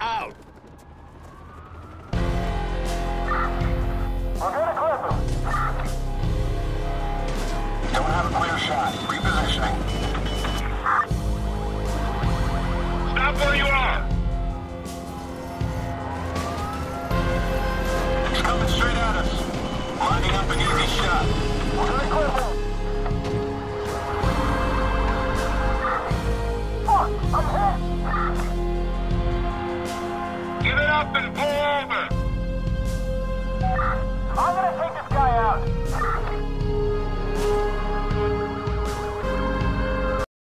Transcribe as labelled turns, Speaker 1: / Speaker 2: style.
Speaker 1: out. We're good equipment. Don't have a clear shot. Repositioning.
Speaker 2: Stop where you are.
Speaker 1: It's coming straight at us. Lining up an easy shot.
Speaker 2: And pull over!